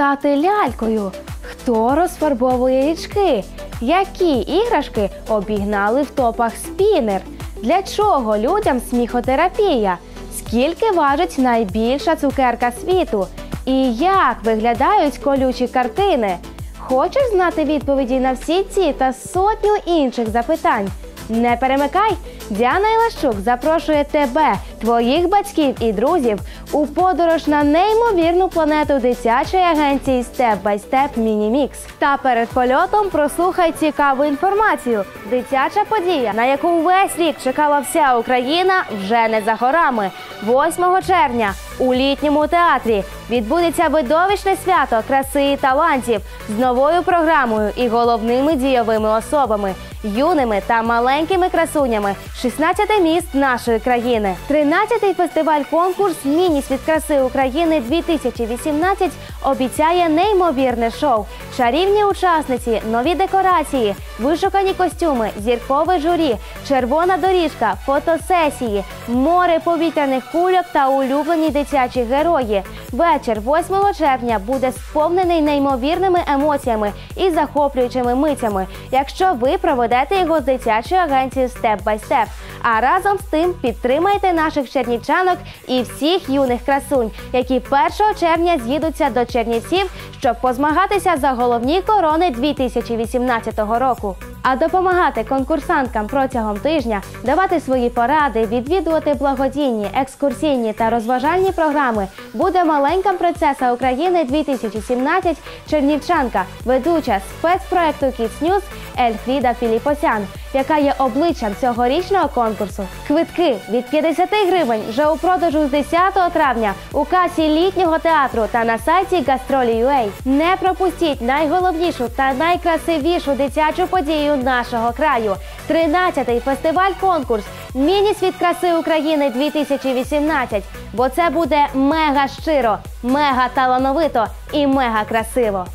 Стати лялькою? Хто розфарбовує річки? Які іграшки обігнали в топах спінер? Для чого людям сміхотерапія? Скільки важить найбільша цукерка світу? І як виглядають колючі картини? Хочеш знати відповіді на всі ці та сотню інших запитань? Не перемикай! Діана Ілащук запрошує тебе, твоїх батьків і друзів у подорож на неймовірну планету дитячої агенції Step by Step Мінімікс. Та перед польотом прослухай цікаву інформацію. Дитяча подія, на яку весь рік чекала вся Україна, вже не за горами. 8 червня у літньому театрі відбудеться видовищне свято краси і талантів з новою програмою і головними дійовими особами, юними та маленькими красунями 16 міст нашої країни. 13-й фестиваль конкурс Міні-світ краси України 2018 обіцяє неймовірне шоу. Чарівні учасниці, нові декорації, вишукані костюми, зіркове журі, червона доріжка, фотосесії, море повітряних кульок та улюблені дитячі герої. Вечір 8 червня буде сповнений неймовірними емоціями і захоплюючими митями, якщо ви проведете його з дитячою агенцією Step by Step. А разом з тим підтримайте наших чернівчанок і всіх юних красунь, які 1 червня з'їдуться до Чернівців, щоб позмагатися за головні корони 2018 року. А допомагати конкурсанткам протягом тижня, давати свої поради, відвідувати благодійні, екскурсійні та розважальні програми буде маленька принцеса України 2017 Чернівчанка, ведуча спецпроекту Kids News Ельфріда Філіпосян, яка є обличчям цьогорічного конкурсу. Квитки від 50 гривень вже у продажу з 10 травня у касі літнього театру та на сайті Gastrolі.ua. Не пропустіть найголовнішу та найкрасивішу дитячу подію нашого краю. 13-й фестиваль конкурс Міні-світ краси України 2018. Бо це буде мега щиро, мега талановито і мега красиво.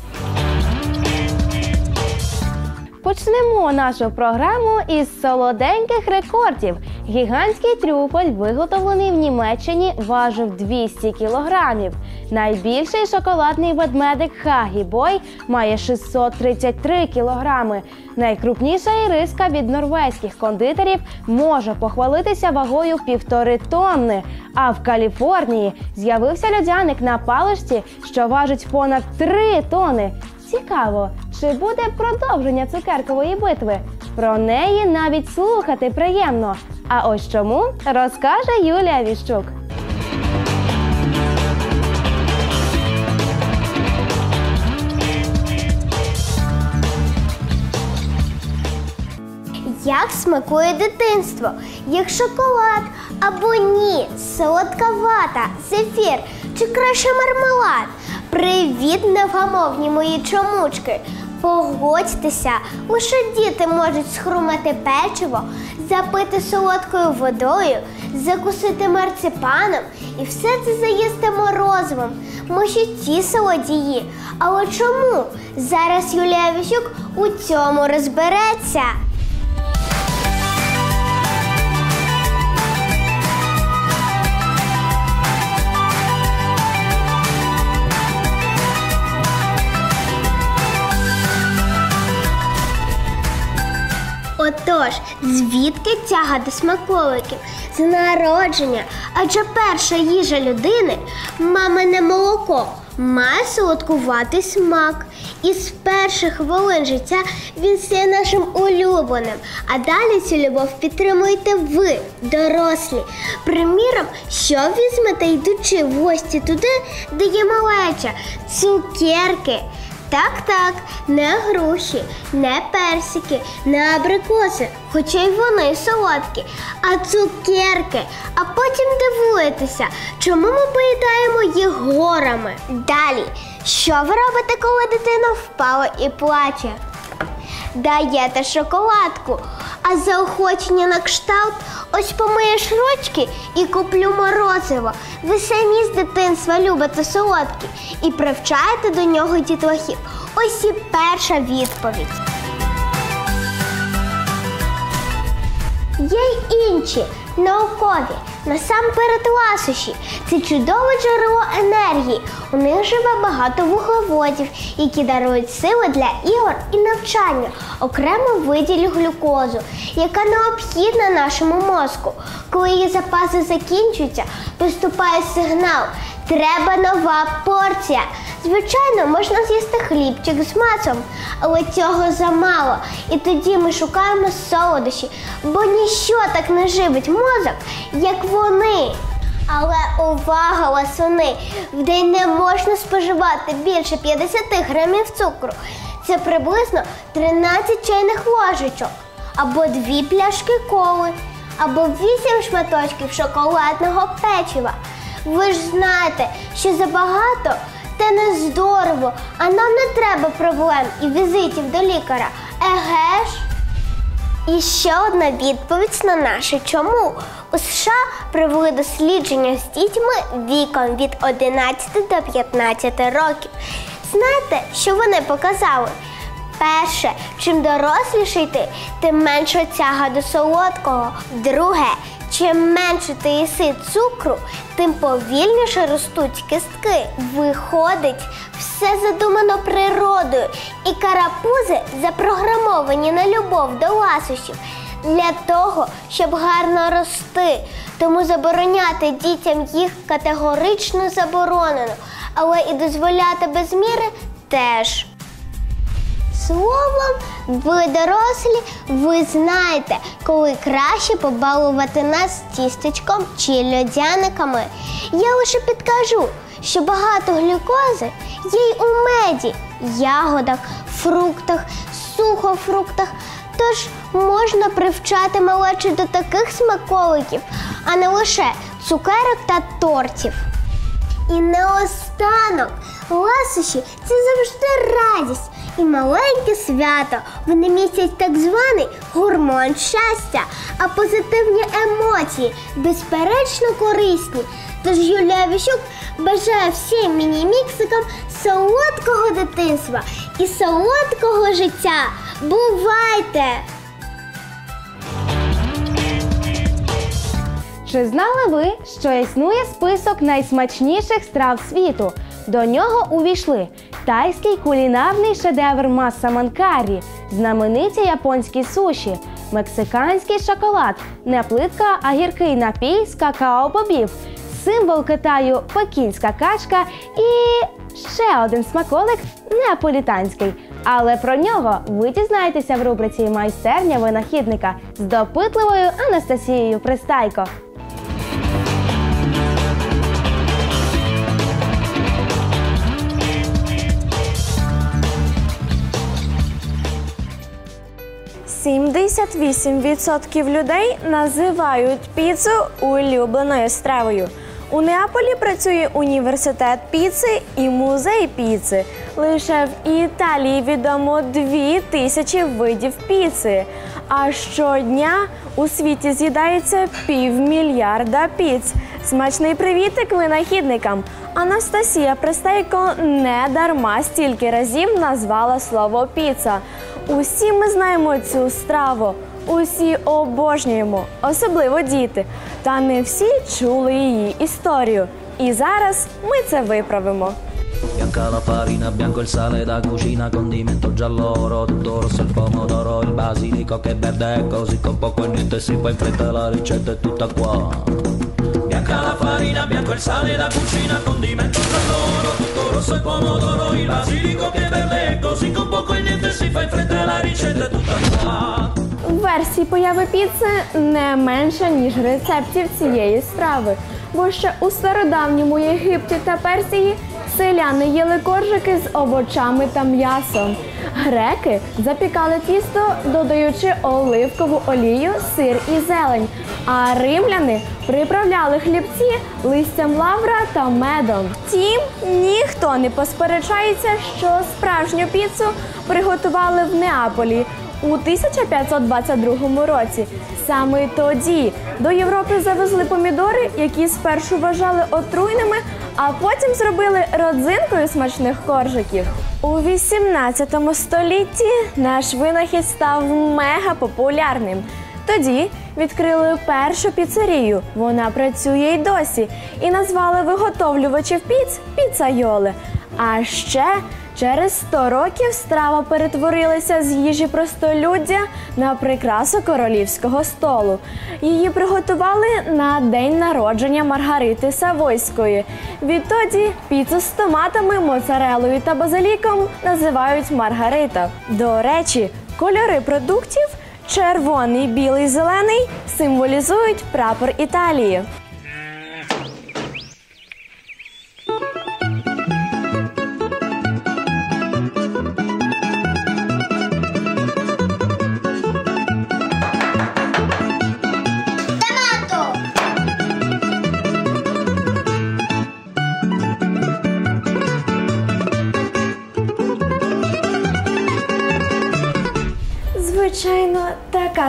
Почнемо нашу програму із солоденьких рекордів. Гігантський трюфель, виготовлений в Німеччині, важив 200 кілограмів. Найбільший шоколадний ведмедик Хагі Бой має 633 кілограми. Найкрупніша іриска від норвезьких кондитерів може похвалитися вагою півтори тонни. А в Каліфорнії з'явився льодяник на паличці, що важить понад 3 тони. Цікаво, чи буде продовження цукеркової битви? Про неї навіть слухати приємно. А ось чому розкаже Юлія Віщук. Як смакує дитинство? Як шоколад або ні, солодка вата, зефір чи краще мармелад? Привіт, невгамовні мої чомучки! Погодьтеся, лише діти можуть схрумати печиво, запити солодкою водою, закусити марципаном і все це заїсти морозивом. Може, ті солодії. Але чому? Зараз Юлія Віщук у цьому розбереться. Отож, звідки тяга до смаколиків? З народження. Адже перша їжа людини мамине молоко має солодкуватий смак. І з перших хвилин життя він стає нашим улюбленим. А далі цю любов підтримуєте ви, дорослі. Приміром, що візьмете, йдучи в гості туди, де є малеча, цукерки. Так, так, не груші, не персики, не абрикоси, хоча й вони солодкі, а цукерки. А потім дивуєтеся, чому ми поїдаємо їх горами. Далі, що ви робите, коли дитина впала і плаче? Даєте шоколадку, а заохочення на кшталт ось помиєш ручки і куплю морозиво. Ви самі з дитинства любите солодкі і привчаєте до нього дітлахів. Ось і перша відповідь. Є й інші наукові Насамперед ласощі це чудове джерело енергії. У них живе багато вуглеводів, які дарують сили для ігор і навчання. Окремо виділю глюкозу, яка необхідна нашому мозку. Коли її запаси закінчуються, поступає сигнал. Треба нова порція. Звичайно, можна з'їсти хлібчик з маслом, але цього замало. І тоді ми шукаємо солодощі, бо ніщо так не живить мозок, як вони. Але увага, ласуни! В день не можна споживати більше 50 грамів цукру. Це приблизно 13 чайних ложечок, або дві пляшки коли, або 8 шматочків шоколадного печива. Ви ж знаєте, що забагато це не здорово, а нам не треба проблем і візитів до лікаря. Еге ж? І ще одна відповідь на наше чому. У США провели дослідження з дітьми віком від 11 до 15 років. Знаєте, що вони показали? Перше, чим доросліший ти, тим менша тяга до солодкого. Друге, чим менше ти їси цукру, тим повільніше ростуть кістки. Виходить, все задумано природою, і карапузи запрограмовані на любов до ласощів для того, щоб гарно рости. Тому забороняти дітям їх категорично заборонено, але і дозволяти без міри теж. Словом, ви дорослі, ви знаєте, коли краще побалувати нас тістечком чи льодяниками. Я лише підкажу, що багато глюкози є й у меді, ягодах, фруктах, сухофруктах. Тож можна привчати малечі до таких смаколиків, а не лише цукерок та тортів. І наостанок, ласощі це завжди радість і маленьке свято. Вони містять так званий гормон щастя, а позитивні емоції безперечно корисні. Тож Юлія Віщук бажає всім міні-міксикам солодкого дитинства і солодкого життя. Бувайте! Чи знали ви, що існує список найсмачніших страв світу? До нього увійшли тайський кулінарний шедевр Маса Манкарі, знамениті японські суші, мексиканський шоколад, не плитка, а гіркий напій з какао-бобів, символ Китаю пекінська качка і ще один смаколик неаполітанський. Але про нього ви дізнаєтеся в рубриці Майстерня винахідника з допитливою Анастасією Пристайко. Сімдесят вісім відсотків людей називають піцу улюбленою стравою. У Неаполі працює університет піци і музей піци. Лише в Італії відомо дві тисячі видів піци. А щодня у світі з'їдається півмільярда піц. Смачний привітик винахідникам. Анастасія Пристайко не дарма стільки разів назвала слово піца. Усі ми знаємо цю страву. Усі обожнюємо, особливо діти. Та не всі чули її історію. І зараз ми це виправимо. Bianca la farina, bianco il sale da cucina, condimento giallo oro, tutto rosso il pomodoro, il basilico che è verde così con poco e niente si fa in fretta la ricetta è tutta qua. Bianca la farina, bianco il sale da cucina, condimento all'oro, tutto rosso il pomodoro, il basilico che verde così con poco e niente si fa in fretta la ricetta è tutta qua. Версій появи піци не менше, ніж рецептів цієї страви. Бо ще у стародавньому Єгипті та Персії селяни їли коржики з овочами та м'ясом. Греки запікали тісто, додаючи оливкову олію, сир і зелень. А римляни приправляли хлібці листям лавра та медом. Втім, ніхто не посперечається, що справжню піцу приготували в Неаполі у 1522 році. Саме тоді до Європи завезли помідори, які спершу вважали отруйними, а потім зробили родзинкою смачних коржиків. У 18 столітті наш винахід став мега популярним. Тоді відкрили першу піцерію. Вона працює й досі. І назвали виготовлювачів піц піцайоли. А ще через 100 років страва перетворилася з їжі простолюддя на прикрасу королівського столу. Її приготували на день народження Маргарити Савойської. Відтоді піцу з томатами, моцарелою та базиліком називають Маргарита. До речі, кольори продуктів червоний, білий, зелений символізують прапор Італії.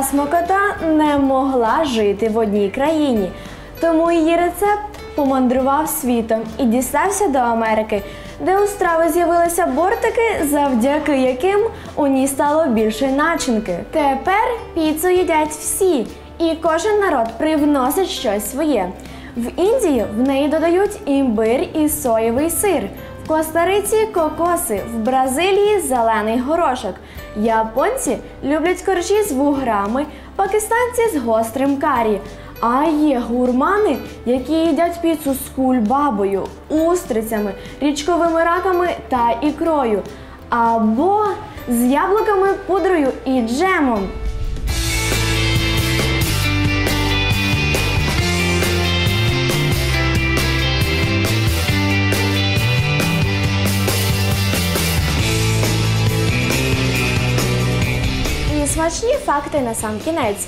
Така смакота не могла жити в одній країні, тому її рецепт помандрував світом і дістався до Америки, де у страви з'явилися бортики, завдяки яким у ній стало більше начинки. Тепер піцу їдять всі, і кожен народ привносить щось своє. В Індії в неї додають імбир і соєвий сир. В Коста-Риці кокоси, в Бразилії зелений горошок. Японці люблять коржі з вуграми, пакистанці з гострим карі. А є гурмани, які їдять піцу з кульбабою, устрицями, річковими раками та ікрою, або з яблуками, пудрою і джемом. Смачні факти на сам кінець.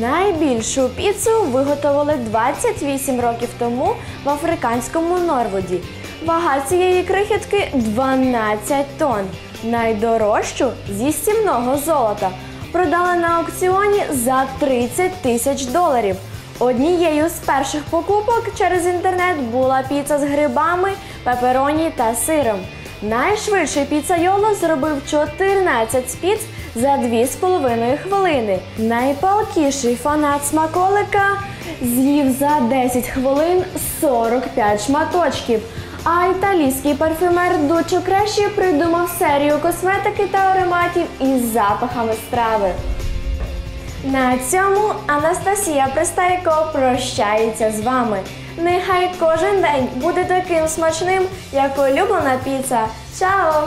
Найбільшу піцу виготовили 28 років тому в африканському Норвуді. Вага цієї крихітки 12 тонн. Найдорожчу зі стімного золота продали на аукціоні за 30 тисяч доларів. Однією з перших покупок через інтернет була піца з грибами, пепероні та сиром. Найшвидший піцайоло зробив 14 спіц за 2,5 хвилини. Найпалкіший фанат смаколика з'їв за 10 хвилин 45 шматочків. А італійський парфюмер Дучо Креші придумав серію косметики та ароматів із запахами страви. На цьому Анастасія Пристайко прощається з вами. Нехай кожен день буде таким смачним, як улюблена піца. Чао!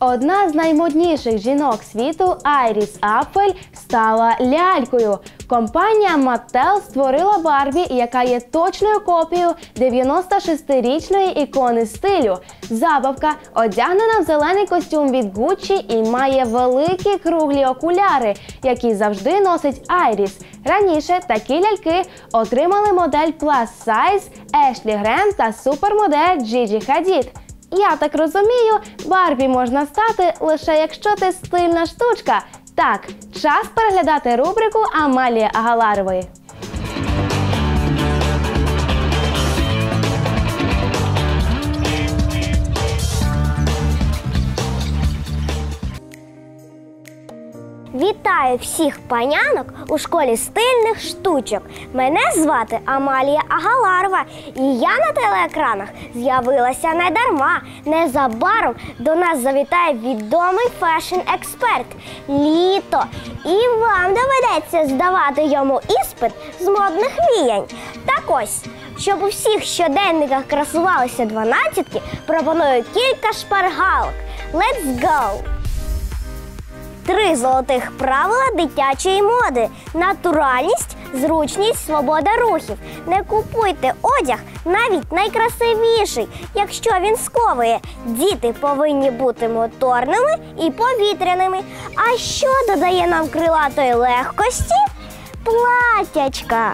Одна з наймодніших жінок світу Айріс Апфель стала лялькою. Компанія Mattel створила Барбі, яка є точною копією 96-річної ікони стилю. Забавка одягнена в зелений костюм від Gucci і має великі круглі окуляри, які завжди носить Айріс. Раніше такі ляльки отримали модель Plus Size Ешлі Грем та супермодель Джиджі Хадід. Я так розумію, Барбі можна стати лише якщо ти стильна штучка. Так, час переглядати рубрику Амалії Агаларової. Вітаю всіх панянок у школі стильних штучок. Мене звати Амалія Агаларова, і я на телеекранах з'явилася не дарма. Незабаром до нас завітає відомий фешн-експерт Літо. І вам доведеться здавати йому іспит з модних віянь. Так ось, щоб у всіх щоденниках красувалися дванадцятки, пропоную кілька шпаргалок. Let's go! Три золотих правила дитячої моди: натуральність, зручність, свобода рухів. Не купуйте одяг навіть найкрасивіший, якщо він сковує. Діти повинні бути моторними і повітряними. А що додає нам крилатої легкості? Платячка.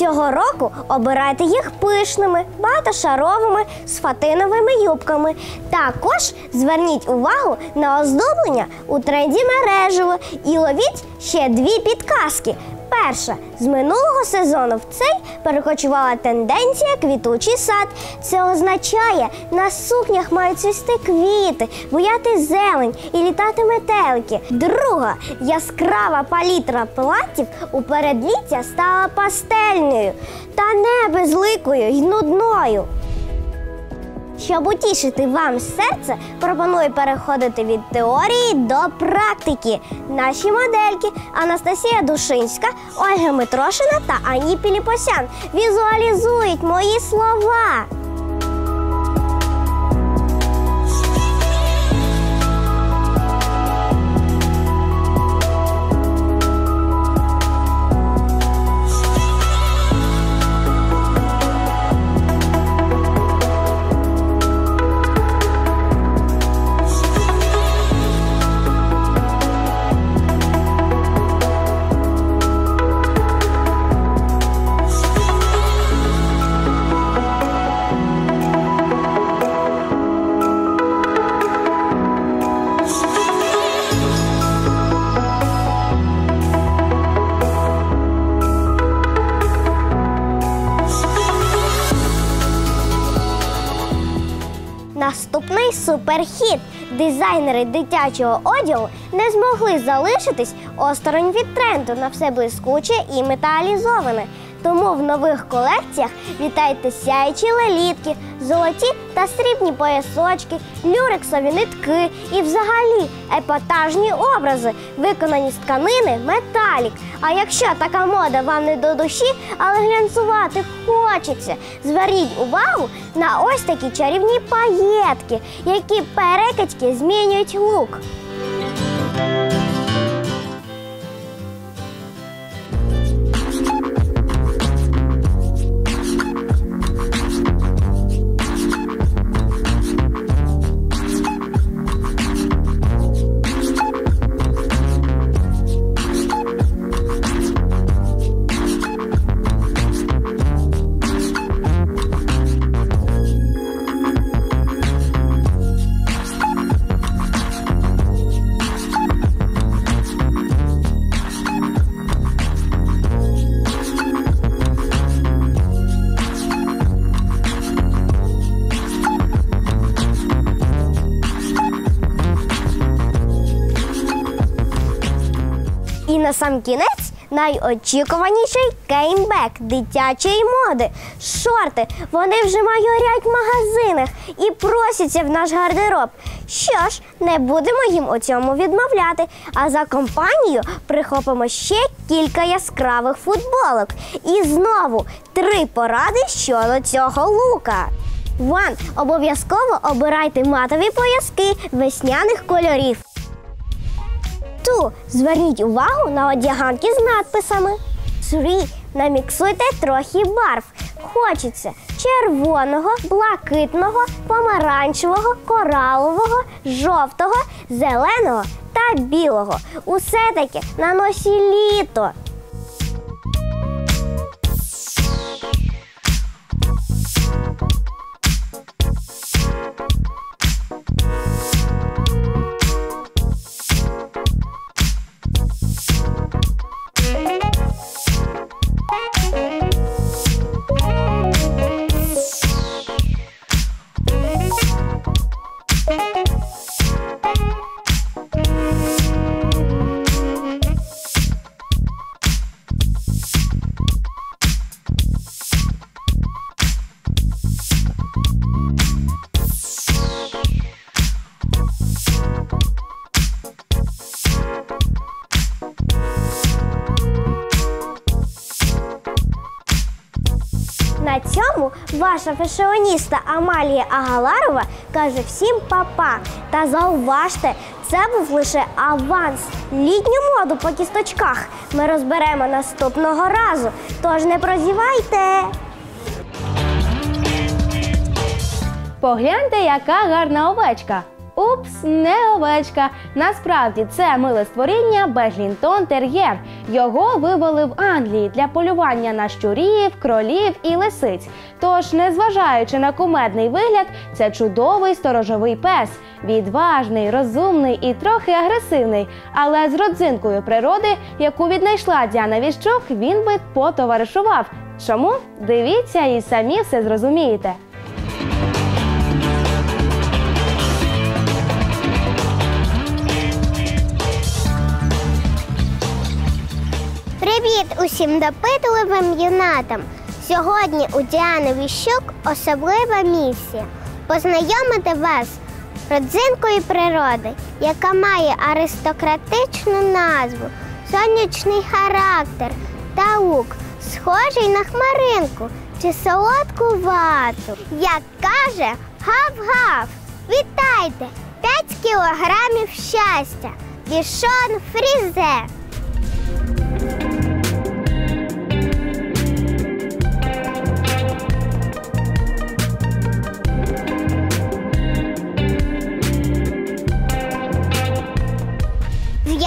Цього року обирайте їх пишними, багатошаровими, з фатиновими юбками. Також зверніть увагу на оздоблення у тренді мережево і ловіть ще дві підказки. Вперше з минулого сезону в цей перекочувала тенденція квітучий сад. Це означає, на сукнях мають цвісти квіти, буяти зелень і літати метелики. Друга яскрава палітра платтів у передліття стала пастельною та не безликою й нудною. Щоб утішити вам серце, пропоную переходити від теорії до практики. Наші модельки Анастасія Душинська, Ольга Митрошина та Ані Піліпосян візуалізують мої слова. Суперхіт. Дизайнери дитячого одягу не змогли залишитись осторонь від тренду на все блискуче і металізоване. Тому в нових колекціях вітайте сяючі лелітки, золоті та срібні поясочки, люрексові нитки і взагалі епатажні образи, виконані з тканини металік. А якщо така мода вам не до душі, але глянцювати хочеться, зверніть увагу на ось такі чарівні паєтки, які перекидьки змінюють лук. На сам кінець найочікуваніший кеймбек дитячої моди. Шорти вони вже майорять в магазинах і просяться в наш гардероб. Що ж, не будемо їм у цьому відмовляти. А за компанію прихопимо ще кілька яскравих футболок. І знову три поради щодо цього лука. Ван, обов'язково обирайте матові пояски весняних кольорів. Ту, зверніть увагу на одяганки з надписами. Три, наміксуйте трохи барв. Хочеться червоного, блакитного, помаранчевого, коралового, жовтого, зеленого та білого. Усе таки на носі літо. Ваша фешеоніста Амалія Агаларова каже всім па-па. Та зауважте, це був лише аванс. Літню моду по кісточках ми розберемо наступного разу. Тож не прозівайте! Погляньте, яка гарна овечка. Упс, не овечка. Насправді це миле створіння Бедлінтон Тер'єр. Його вивели в Англії для полювання на щурів, кролів і лисиць. Тож, незважаючи на кумедний вигляд, це чудовий сторожовий пес, відважний, розумний і трохи агресивний. Але з родзинкою природи, яку віднайшла Діана Віщук, він би потоваришував. Чому? Дивіться і самі все зрозумієте. Привіт усім допитливим юнатам! Сьогодні у Діани Віщук особлива місія познайомити вас з родзинкою природи, яка має аристократичну назву, сонячний характер та лук, схожий на хмаринку чи солодку вату. Як каже гав-гав, вітайте! 5 кілограмів щастя! Бішон фрізе!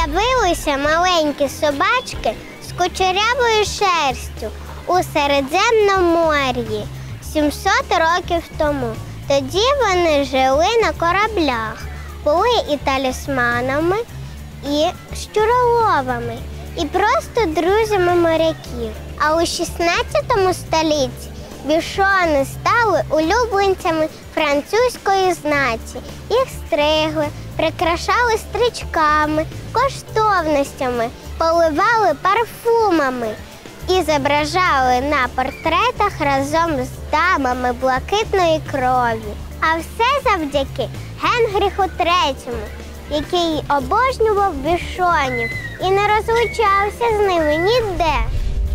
З'явилися маленькі собачки з кучерявою шерстю у Середземномор'ї 700 років тому. Тоді вони жили на кораблях, були і талісманами, і щуроловами, і просто друзями моряків. А у 16 столітті бішони стали улюбленцями французької знаті. Їх стригли, прикрашали стрічками, коштовностями, поливали парфумами і зображали на портретах разом з дамами блакитної крові. А все завдяки Генріху III, який обожнював бішонів і не розлучався з ними ніде.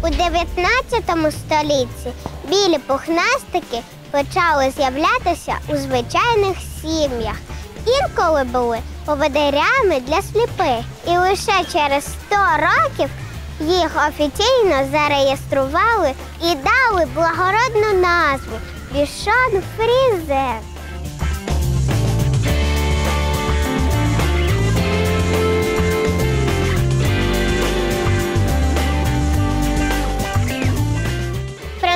У 19 столітті білі пухнастики почали з'являтися у звичайних сім'ях. Інколи були поводирями для сліпих. І лише через 100 років їх офіційно зареєстрували і дали благородну назву Бішон Фрізе.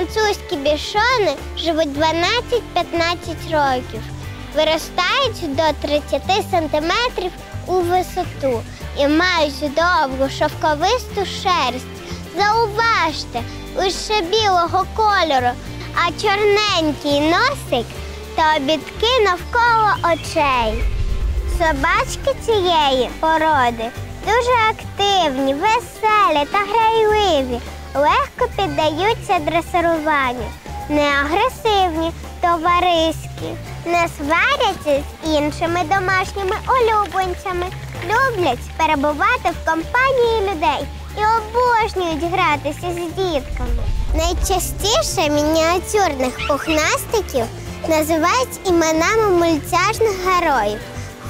Французькі бішони живуть 12-15 років, виростають до 30 сантиметрів у висоту і мають довгу шовковисту шерсть. Зауважте, лише білого кольору, а чорненький носик та обідки навколо очей. Собачки цієї породи дуже активні, веселі та грайливі, легко піддаються дресируванню, не агресивні, товариські, не сваряться з іншими домашніми улюбленцями, люблять перебувати в компанії людей і обожнюють гратися з дітками. Найчастіше мініатюрних пухнастиків називають іменами мультяшних героїв.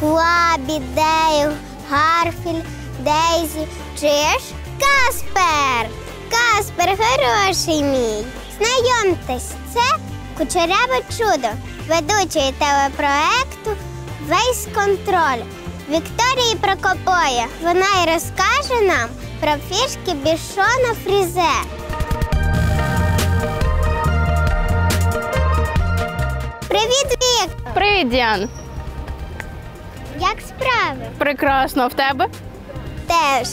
Хлабі, Дейл, Гарфілд, Дейзі чи ж Каспер. Каспер, хороший мій. Знайомтесь, це кучеряве чудо ведучої телепроекту Вейс Контроль Вікторії Прокопоя. Вона й розкаже нам про фішки бішона Фрізе. Привіт, Вік! Привіт, Діан. Як справи? Прекрасно в тебе. Теж.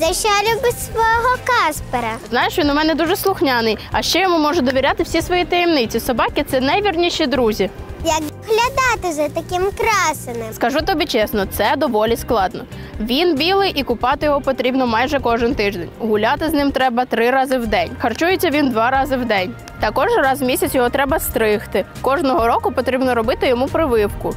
За що любиш свого Каспера? Знаєш, він у мене дуже слухняний, а ще йому можу довіряти всі свої таємниці. Собаки це найвірніші друзі. Як глядати за таким красенем? Скажу тобі чесно, це доволі складно. Він білий і купати його потрібно майже кожен тиждень. Гуляти з ним треба три рази в день. Харчується він два рази в день. Також раз в місяць його треба стригти. Кожного року потрібно робити йому прививку.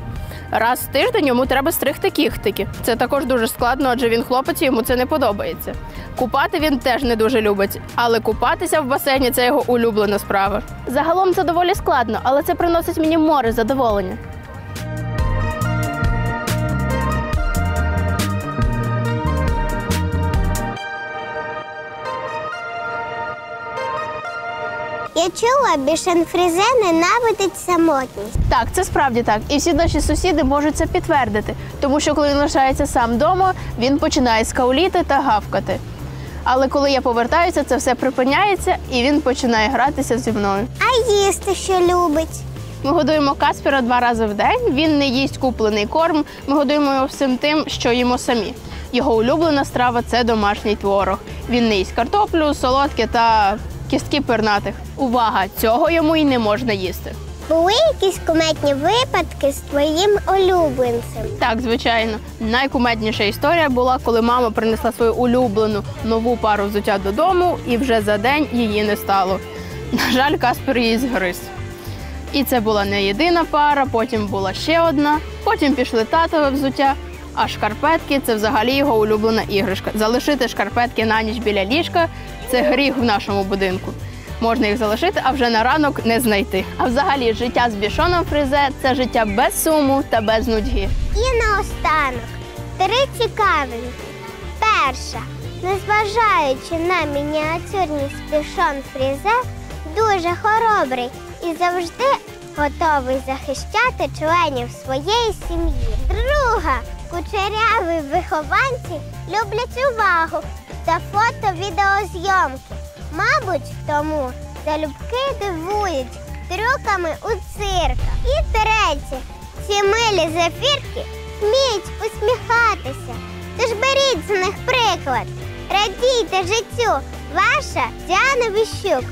Раз в тиждень йому треба стригти кіхтики. Це також дуже складно, адже він хлопець і йому це не подобається. Купати він теж не дуже любить, але купатися в басейні це його улюблена справа. Загалом це доволі складно, але це приносить мені море задоволення. Я чула, бішен Фрізе ненавидить самотність. Так, це справді так. І всі наші сусіди можуть це підтвердити, тому що коли він лишається сам вдома, він починає скауліти та гавкати. Але коли я повертаюся, це все припиняється, і він починає гратися зі мною. А їсти що любить? Ми годуємо Каспера два рази в день. Він не їсть куплений корм. Ми годуємо його всім тим, що їмо самі. Його улюблена страва це домашній творог. Він не їсть картоплю, солодке та кістки пернатих. Увага! Цього йому й не можна їсти. Були якісь куметні випадки з твоїм улюбленцем? Так, звичайно, найкумедніша історія була, коли мама принесла свою улюблену нову пару взуття додому, і вже за день її не стало. На жаль, Каспер її згриз. І це була не єдина пара, потім була ще одна, потім пішли татове взуття. А шкарпетки це взагалі його улюблена іграшка. Залишити шкарпетки на ніч біля ліжка це гріх в нашому будинку. Можна їх залишити, а вже на ранок не знайти. А взагалі, життя з бішоном фризе це життя без суму та без нудьги. І наостанок три цікавинки. Перша, незважаючи на мініатюрність пішон фрізе, дуже хоробрий і завжди готовий захищати членів своєї сім'ї. Друга, кучеряві вихованці люблять увагу та фото-відеозйомки. Мабуть, тому залюбки дивують трюками у цирках. І третє, ці милі зефірки вміють посміхатися. Тож беріть з них приклад. Радійте життю. Ваша Діана Віщук.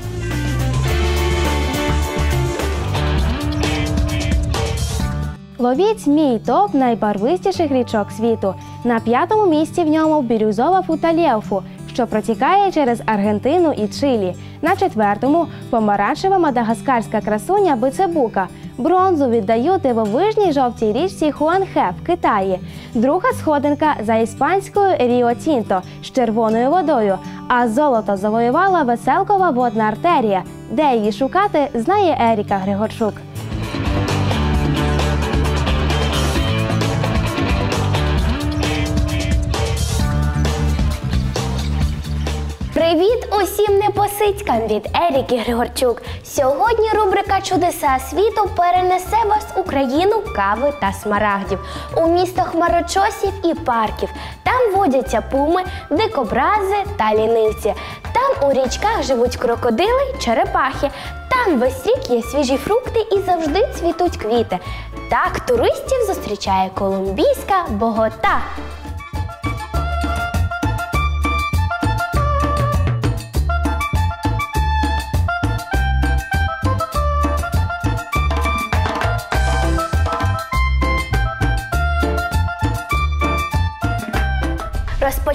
Ловіть мій топ найбарвистіших річок світу. На п'ятому місці в ньому бірюзова футалєвфу, що протікає через Аргентину і Чилі. На четвертому помаранчева мадагаскарська красуня Бицебука. Бронзу віддають дивовижній жовтій річці Хуанхе в Китаї. Друга сходинка за іспанською Ріо Тінто з червоною водою. А золото завоювала веселкова водна артерія. Де її шукати, знає Еріка Григорчук. Привіт усім непосидькам від Еріки Григорчук. Сьогодні рубрика Чудеса світу перенесе вас у країну кави та смарагдів, у місто хмарочосів і парків. Там водяться пуми, дикобрази та лінивці. Там у річках живуть крокодили черепахи. Там весь рік є свіжі фрукти і завжди цвітуть квіти. Так туристів зустрічає колумбійська Богота.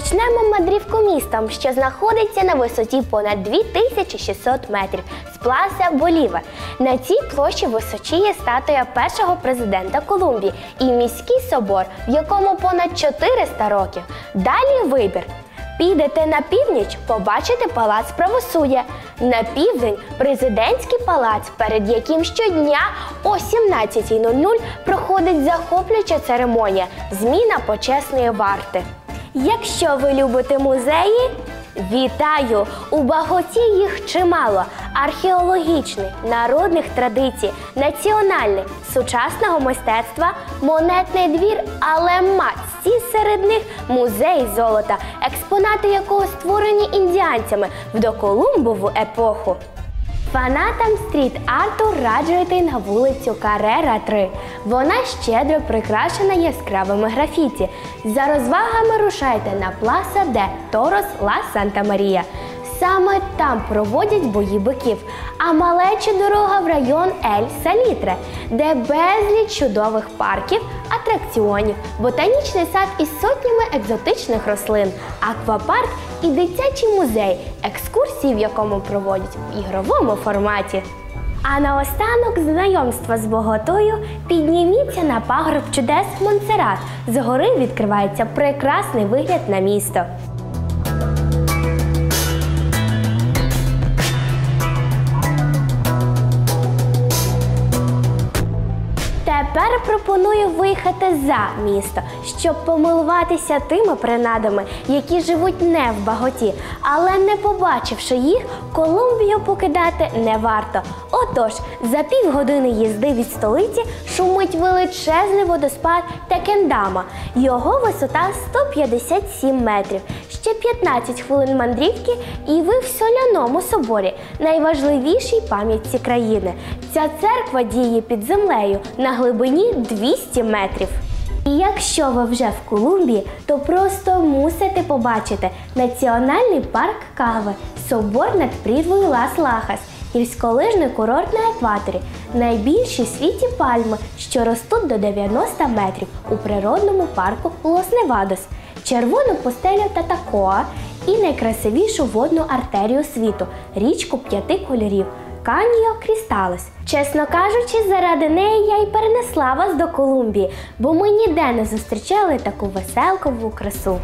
Розпочнемо мандрівку містом, що знаходиться на висоті понад 2600 метрів з Пласа Боліве. На цій площі височіє статуя першого президента Колумбії і міський собор, в якому понад 400 років. Далі вибір. Підете на північ, побачите палац правосуддя. На південь президентський палац, перед яким щодня о 17.00 проходить захоплююча церемонія зміна почесної варти. Якщо ви любите музеї, вітаю! У баготі їх чимало: археологічний, народних традицій, національний, сучасного мистецтва, монетний двір, але масті серед них музей золота, експонати якого створені індіанцями в доколумбову епоху. Фанатам стріт-арту раджу на вулицю Карера 3. Вона щедро прикрашена яскравими графіті. За розвагами рушайте на Пласа де Торос Ла Санта Марія. Саме там проводять бої биків, а малеча дорога в район Ель Салітре, де безліч чудових парків, атракціонів, ботанічний сад із сотнями екзотичних рослин, аквапарк і дитячий музей, екскурсії в якому проводять в ігровому форматі. А наостанок знайомства з Боготою підніміться на пагорб чудес Монсерат. Згори відкривається прекрасний вигляд на місто. Пропоную виїхати за місто, щоб помилуватися тими принадами, які живуть не в баготі, але не побачивши їх, Колумбію покидати не варто. Отож, за півгодини їзди від столиці шумить величезний водоспад Текендама. Його висота 157 метрів. Ще Ще 15 хвилин мандрівки, і ви в соляному соборі, найважливішій пам'ятці країни. Ця церква діє під землею на глибині 200 метрів. І якщо ви вже в Колумбії, то просто мусите побачити національний парк кави, собор над прірвою Лас Лахас, гірськолижний курорт на екваторі, найбільші в світі пальми, що ростуть до 90 метрів у природному парку Лос Невадос, червону пустелю Татакоа і найкрасивішу водну артерію світу річку п'яти кольорів. Каньо Крісталес. Чесно кажучи, заради неї я й перенесла вас до Колумбії, бо ми ніде не зустрічали таку веселкову красу.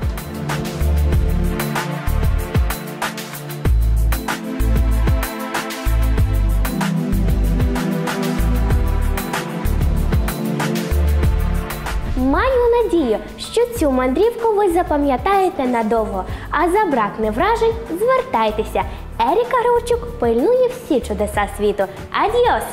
Маю надію, що цю мандрівку ви запам'ятаєте надовго, а забракне вражень звертайтеся. Еріка Ручук пильнує всі чудеса світу. Adiós!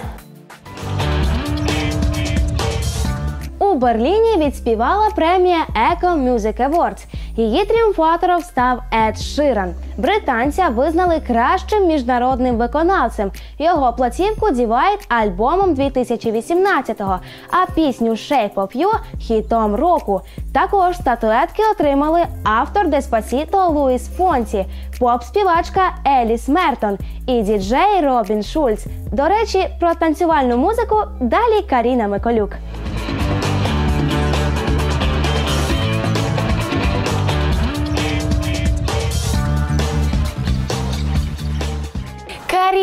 У Берліні відспівала премія Echo Music Awards. Її тріумфатором став Ед Ширан. Британця визнали кращим міжнародним виконавцем. Його платівку Divide альбомом 2018-го, а пісню Shape of You – хітом року. Також статуетки отримали автор Деспасіто Луїс Фонсі, поп-співачка Еліс Мертон і діджей Робін Шульц. До речі, про танцювальну музику далі Каріна Миколюк.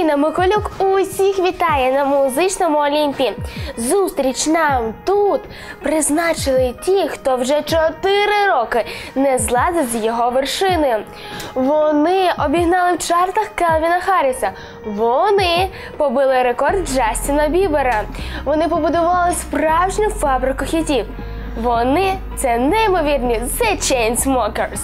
Каріна Миколюк усіх вітає на музичному Олімпі. Зустріч нам тут призначили ті, хто вже 4 роки не злазить з його вершини. Вони обігнали в чартах Келвіна Харріса. Вони побили рекорд Джастіна Бібера. Вони побудували справжню фабрику хітів. Вони це неймовірні The Chainsmokers.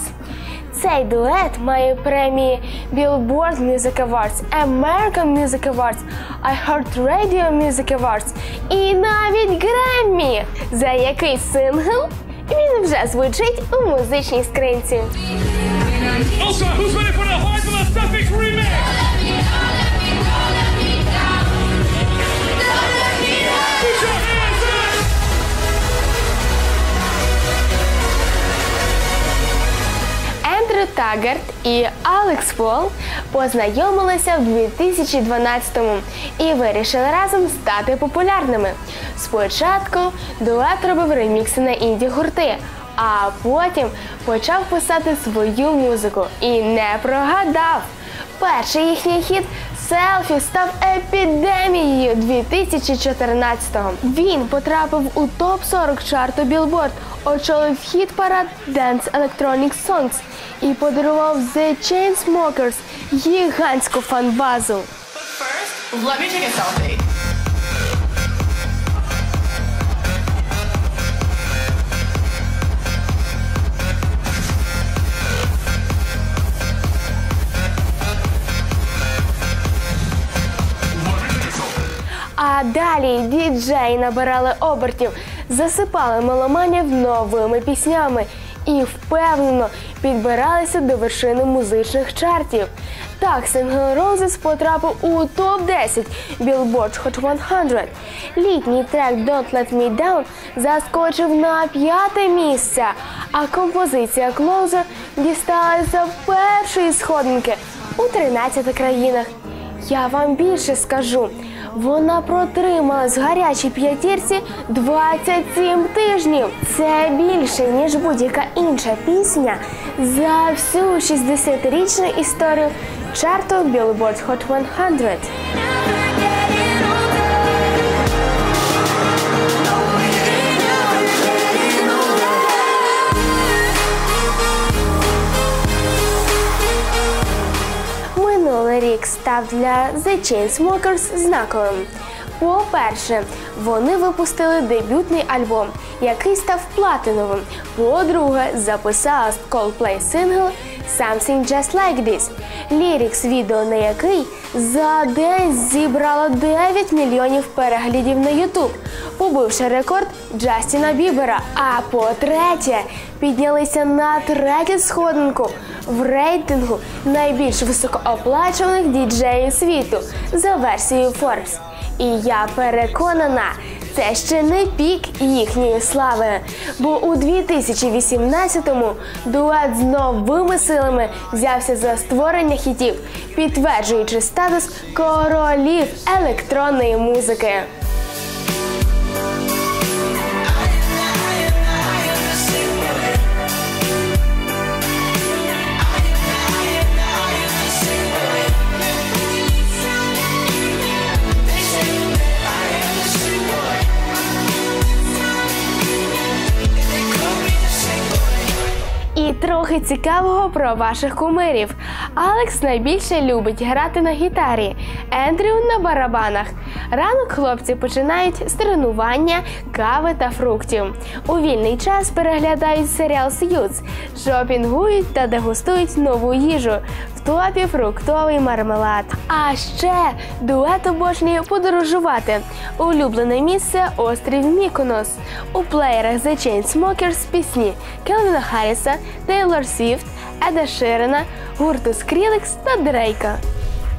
Цей дует має премії Billboard Music Awards, American Music Awards, iHeartRadio Music Awards і навіть Grammy, за який сингл він вже звучить у музичній скринці. Also, who's ready for the Hard remix? Таггарт і Алекс Фол познайомилися в 2012-му і вирішили разом стати популярними. Спочатку дует робив ремікси на інді гурти, а потім почав писати свою музику і не прогадав. Перший їхній хіт Селфі став епідемією 2014-го. Він потрапив у топ 40 чарту Billboard, очолив хіт парад Dance Electronic Songs і подарував The Chainsmokers гігантську фан-базу. А далі діджеї набирали обертів, засипали меломанів новими піснями і впевнено підбиралися до вершини музичних чартів. Так, сингл Roses потрапив у топ-10 Billboard Hot 100. Літній трек Don't Let Me Down заскочив на п'яте місце, а композиція Closer дісталася першої сходинки у 13 країнах. Я вам більше скажу. Вона протрималась в гарячій п'ятірці 27 тижнів. Це більше, ніж будь-яка інша пісня за всю 60-річну історію чарту Billboard Hot 100. Минулий рік став для The Chainsmokers знаковим. По-перше, вони випустили дебютний альбом, який став платиновим. По-друге, записала Coldplay сингл Something Just Like This, лірікс відео на який за день зібрало 9 мільйонів переглядів на YouTube, побивши рекорд Джастіна Бібера. А по-третє, піднялися на третю сходинку в рейтингу найбільш високооплачуваних діджеїв світу за версією Forbes. І я переконана, це ще не пік їхньої слави. Бо у 2018-му дует з новими силами взявся за створення хітів, підтверджуючи статус королів електронної музики. Трохи цікавого про ваших кумирів. Алекс найбільше любить грати на гітарі, Ендрю на барабанах. Ранок хлопці починають з тренування, кави та фруктів. У вільний час переглядають серіал Сьюз, шопінгують та дегустують нову їжу. В топі фруктовий мармелад. А ще дует обожнює подорожувати. Улюблене місце острів Міконос. У плеєрах The Chainsmokers пісні Келвіна Харріса, Тейлор Свіфт, Еда Ширана, гурту Скрілекс та Дрейка.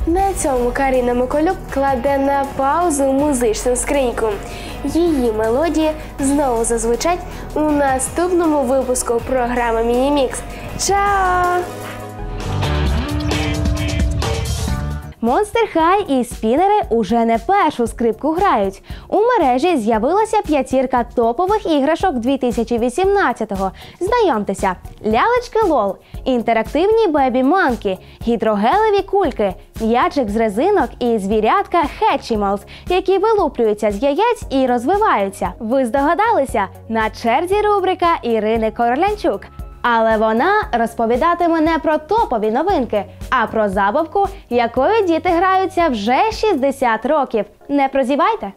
На цьому Каріна Миколюк кладе на паузу музичну скриньку. Її мелодії знову зазвучать у наступному випуску програми Мінімікс. Чао! Monster High і спінери уже не першу скрипку грають. У мережі з'явилася п'ятірка топових іграшок 2018-го. Знайомтеся: лялечки лол, інтерактивні бебі манки, гідрогелеві кульки, м'ячик з резинок і звірятка Hatchimals, які вилуплюються з яєць і розвиваються. Ви здогадалися? На черзі рубрика Ірини Королянчук. Але вона розповідатиме не про топові новинки, а про забавку, якою діти граються вже 60 років. Не прозівайте!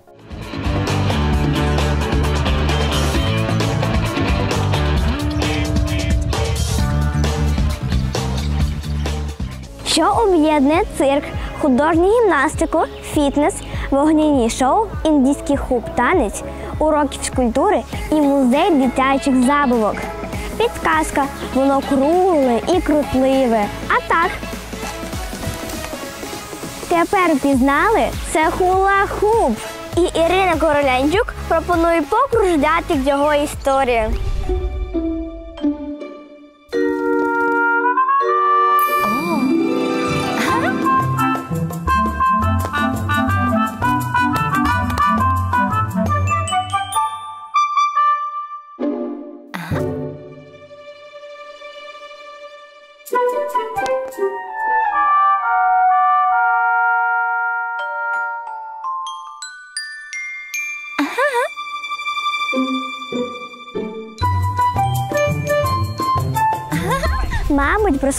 що об'єднує цирк, художню гімнастику, фітнес, вогняні шоу, індійський хуб танець, уроки фізкультури і музей дитячих забавок. Підказка, воно кругле і крутливе. А так. Тепер пізнали це хула-хуп. І Ірина Королянчук пропонує покружляти його історію.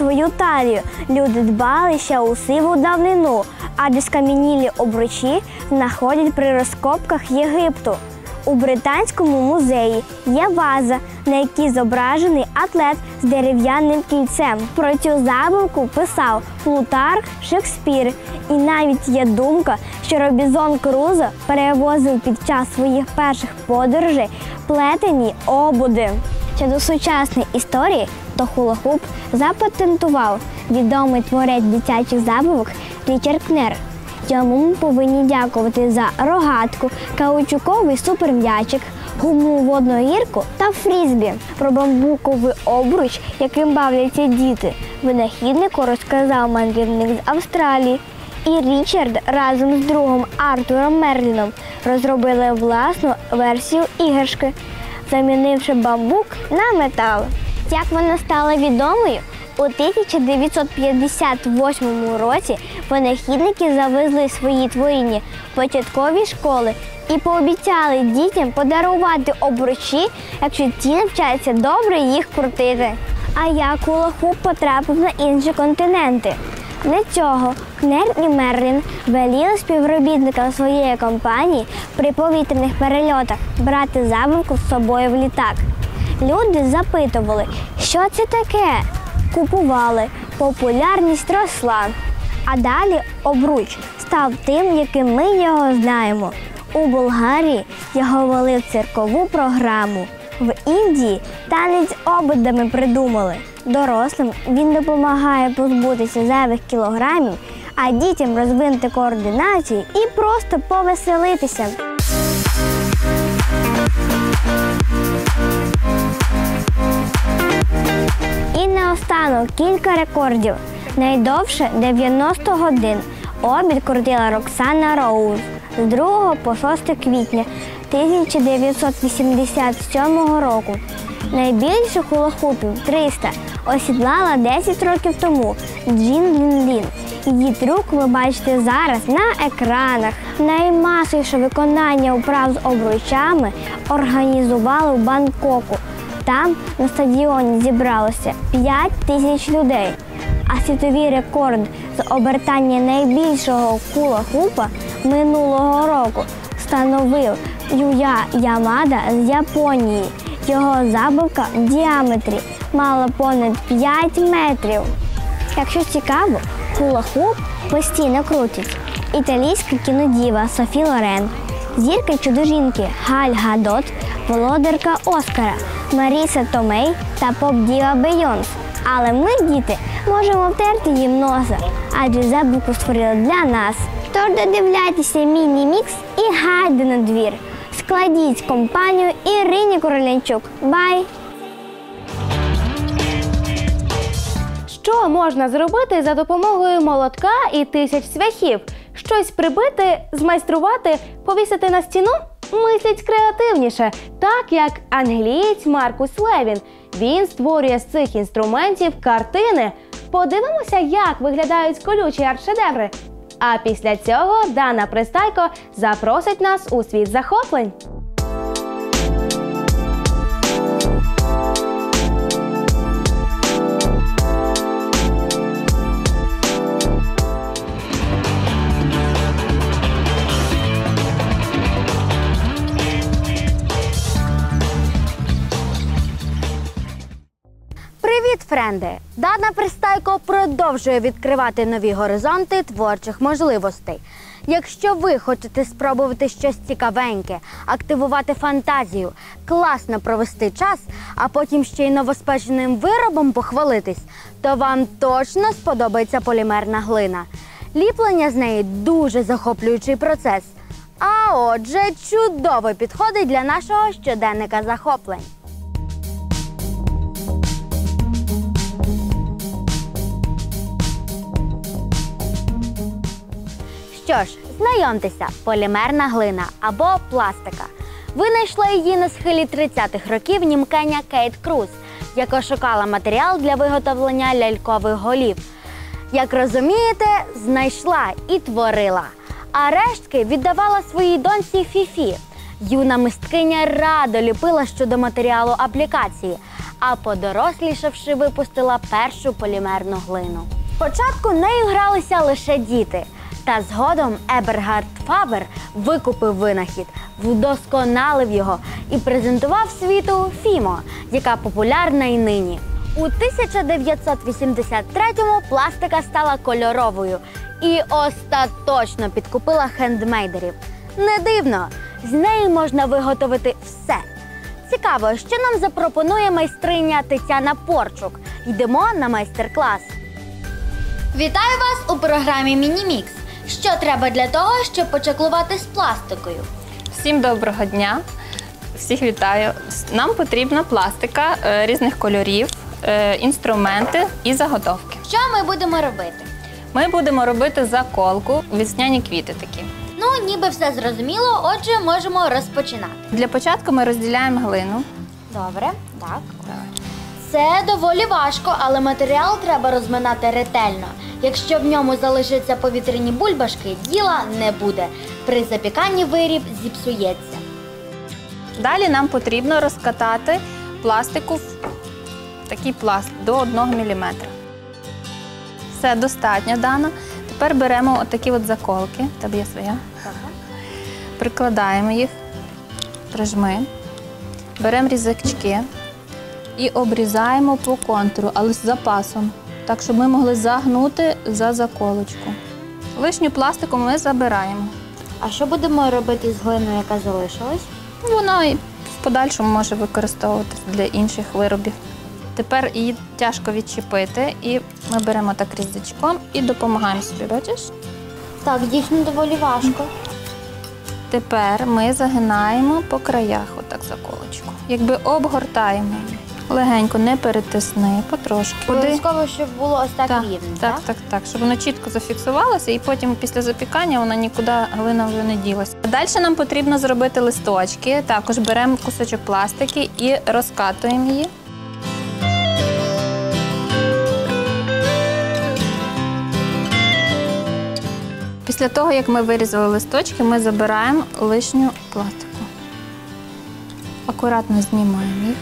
Свою талію люди дбали ще у сиву давнину, адже скам'янілі обручі знаходять при розкопках Єгипту. У Британському музеї є ваза, на якій зображений атлет з дерев'яним кільцем. Про цю забавку писав Плутарх Шекспір. І навіть є думка, що Робізон Крузо перевозив під час своїх перших подорожей плетені обуди. Щодо сучасної історії, то хулахуп запатентував відомий творець дитячих забавок Річард Кнер. Йому ми повинні дякувати за рогатку, каучуковий суперм'ячик, гуму водну гірку та фрізбі. Про бамбуковий обруч, яким бавляться діти, винахіднику розказав мандрівник з Австралії. І Річард разом з другом Артуром Мерліном розробили власну версію іграшки, замінивши бамбук на метал. Як вона стала відомою? У 1958 році винахідники завезли свої творіння в початкові школи і пообіцяли дітям подарувати обручі, якщо ті навчаються добре їх крутити. А як хулахуп потрапив на інші континенти? Для цього Кнер і Мерлін веліли співробітникам своєї компанії при повітряних перельотах брати забавку з собою в літак. Люди запитували, що це таке. купували, популярність росла. А далі обруч став тим, яким ми його знаємо. У Болгарії його ввели в циркову програму. В Індії танець обидами придумали. Дорослим він допомагає позбутися зайвих кілограмів, а дітям розвинути координацію і просто повеселитися. І наостанок кілька рекордів. Найдовше 90 годин. Обід крутила Роксана Роуз з 2 по 6 квітня 1987 року. Найбільше хулахупів 300 осідлала 10 років тому Джін Лін-Лін. Її трюк ви бачите зараз на екранах. Наймасовіше виконання вправ з обручами організували в Бангкоку. Там на стадіоні зібралося 5 тисяч людей. А світовий рекорд з обертання найбільшого кула-хупа минулого року встановив Юя Ямада з Японії. Його забавка в діаметрі мала понад 5 метрів. Якщо цікаво, хула-хуп постійно крутить. Італійська кінодіва Софі Лорен, зірка Чудо-жінки Галь Гадот, володарка Оскара Маріса Томей та поп-діва Бейонсе. Але ми, діти, можемо втерти їм носа, адже забавку створили для нас. Тож додивляйтеся міні-мікс і гайди на двір. Складіть компанію Ірині Королянчук. Бай! Що можна зробити за допомогою молотка і тисяч цвяхів? Щось прибити, змайструвати, повісити на стіну? Мислять креативніше, так як англієць Маркус Левін. Він створює з цих інструментів картини. Подивимося, як виглядають колючі арт-шедеври. А після цього Дана Пристайко запросить нас у світ захоплень. Френди! Дана Пристайко продовжує відкривати нові горизонти творчих можливостей. Якщо ви хочете спробувати щось цікавеньке, активувати фантазію, класно провести час, а потім ще й новоспеченим виробом похвалитись, то вам точно сподобається полімерна глина. Ліплення з неї дуже захоплюючий процес. А отже, чудово підходить для нашого щоденника захоплень. Що ж, знайомтеся, полімерна глина або пластика. Винайшла її на схилі 30-х років німкеня Кейт Круз, яка шукала матеріал для виготовлення лялькових голів. Як розумієте, знайшла і творила. А рештки віддавала своїй доньці Фіфі. Юна мисткиня радо ліпила щодо матеріалу аплікації, а подорослішавши, випустила першу полімерну глину. Спочатку нею гралися лише діти. Та згодом Ебергард Фабер викупив винахід, вдосконалив його і презентував світу Фімо, яка популярна й нині. У 1983-му пластика стала кольоровою і остаточно підкупила хендмейдерів. Не дивно, з неї можна виготовити все. Цікаво, що нам запропонує майстриня Тетяна Порчук. Йдемо на майстер-клас. Вітаю вас у програмі Мінімікс. Що треба для того, щоб почаклувати з пластикою? Всім доброго дня! Всіх вітаю! Нам потрібна пластика е, різних кольорів, е, інструменти і заготовки. Що ми будемо робити? Ми будемо робити заколку, весняні квіти такі. Ну, ніби все зрозуміло, отже, можемо розпочинати. Для початку ми розділяємо глину. Добре, так. Це доволі важко, але матеріал треба розминати ретельно. Якщо в ньому залишаться повітряні бульбашки, діла не буде. При запіканні виріб зіпсується. Далі нам потрібно розкатати пластику в такий пласт до 1 мм. Все достатньо дано. Тепер беремо отакі от заколки. Тебе є своя. Прикладаємо їх, прижми. Беремо різачки, і обрізаємо по контуру, але з запасом, так щоб ми могли загнути за заколочку. Лишню пластику ми забираємо. А що будемо робити з глиною, яка залишилась? Вона і в подальшому може використовуватися для інших виробів. Тепер її тяжко відчепити, і ми беремо так різачком і допомагаємо собі, бачиш? Так, дійсно доволі важко. Тепер ми загинаємо по краях отак заколочку. Якби обгортаємо її. Легенько, не перетисни, потрошки. Обов'язково, щоб було ось так, Так, рівно. так, так, так, щоб воно чітко зафіксувалося, і потім після запікання вона нікуди глина вже не ділася. Далі нам потрібно зробити листочки. Також беремо кусочок пластики і розкатуємо її. Після того, як ми вирізали листочки, ми забираємо лишню пластику. Акуратно знімаємо їх.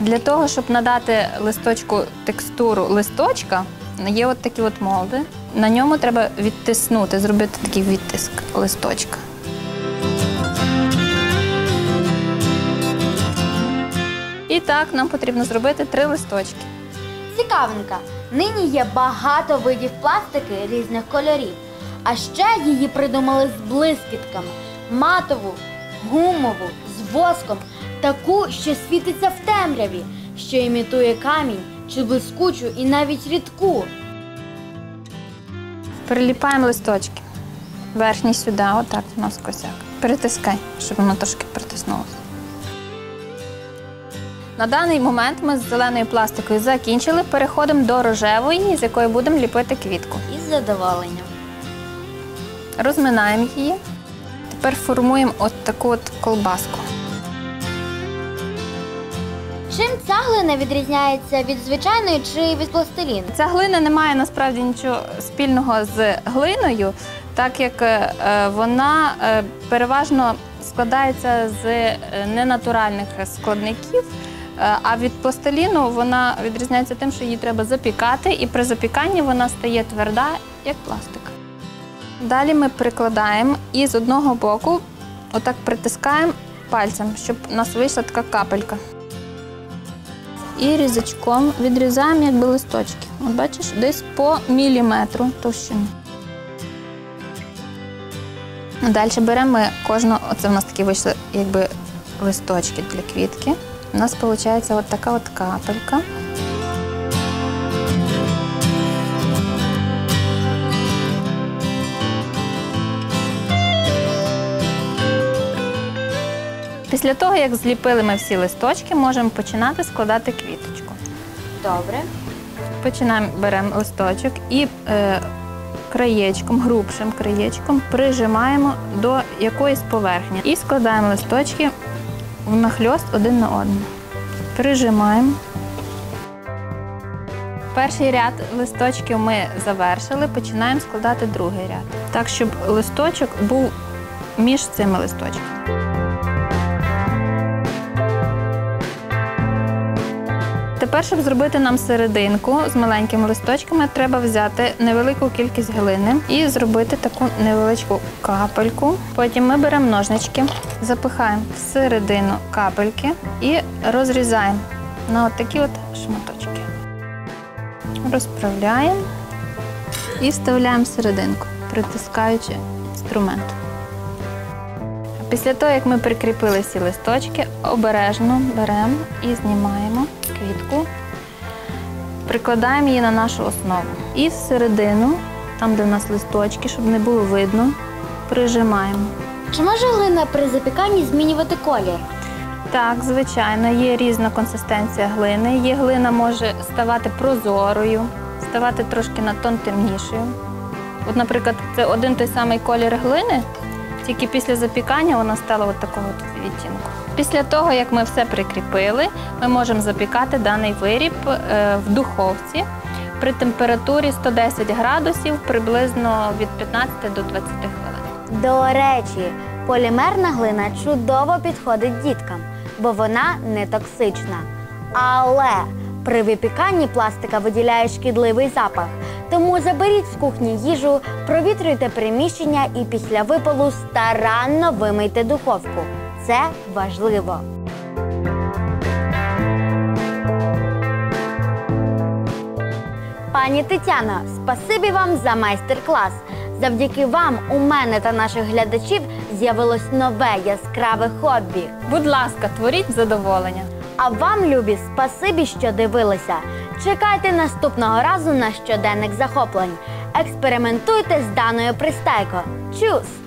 Для того, щоб надати листочку текстуру листочка, є от такі от молди. На ньому треба відтиснути, зробити такий відтиск листочка. І так нам потрібно зробити три листочки. Цікавинка. Нині є багато видів пластики різних кольорів. А ще її придумали з блискітками: матову, гумову, з воском, таку, що світиться в темряві, що імітує камінь чи блискучу і навіть рідку. Приліпаємо листочки. Верхній сюди, отак у нас косяк. Перетискай, щоб воно трошки притиснулося. На даний момент ми з зеленою пластикою закінчили. Переходимо до рожевої, з якої будемо ліпити квітку. Із задоволенням. Розминаємо її. Тепер формуємо от таку от колбаску. Чим ця глина відрізняється від звичайної чи від пластиліну? Ця глина не має насправді нічого спільного з глиною, так як е, вона е, переважно складається з е, ненатуральних складників. А від пластиліну вона відрізняється тим, що її треба запікати, і при запіканні вона стає тверда, як пластик. Далі ми прикладаємо і з одного боку отак притискаємо пальцем, щоб у нас вийшла така капелька. І різачком відрізаємо якби листочки. От бачиш, десь по міліметру товщину. Далі беремо ми кожну, оце в нас такі вийшли якби листочки для квітки. У нас виходить от така от капелька. Після того, як зліпили ми всі листочки, можемо починати складати квіточку. Добре. Починаємо, беремо листочок і е, краєчком, грубшим краєчком прижимаємо до якоїсь поверхні і складаємо листочки нахльост один на один. Прижимаємо. Перший ряд листочків ми завершили, починаємо складати другий ряд. Так, щоб листочок був між цими листочками. Тепер, щоб зробити нам серединку з маленькими листочками, треба взяти невелику кількість глини і зробити таку невеличку капельку. Потім ми беремо ножнички, запихаємо в середину капельки і розрізаємо на от такі от шматочки. Розправляємо і вставляємо серединку, притискаючи інструмент. Після того, як ми прикріпили всі листочки, обережно беремо і знімаємо квітку, прикладаємо її на нашу основу. І всередину, там, де в нас листочки, щоб не було видно, прижимаємо. Чи може глина при запіканні змінювати колір? Так, звичайно, є різна консистенція глини. Є глина може ставати прозорою, ставати трошки на тон темнішою. От, наприклад, це один той самий колір глини, тільки після запікання вона стала от такого відтінку. Після того, як ми все прикріпили, ми можемо запікати даний виріб е, в духовці при температурі 110 градусів приблизно від 15 до 20 хвилин. До речі, полімерна глина чудово підходить діткам, бо вона не токсична. Але при випіканні пластика виділяє шкідливий запах. Тому заберіть з кухні їжу, провітрюйте приміщення і після випалу старанно вимийте духовку це важливо. Пані Тетяна, спасибі вам за майстер-клас. Завдяки вам, у мене та наших глядачів з'явилось нове яскраве хобі. Будь ласка, творіть задоволення. А вам, любі, спасибі, що дивилися. Чекайте наступного разу на щоденник захоплень. Експериментуйте з даною пристайко. Чус!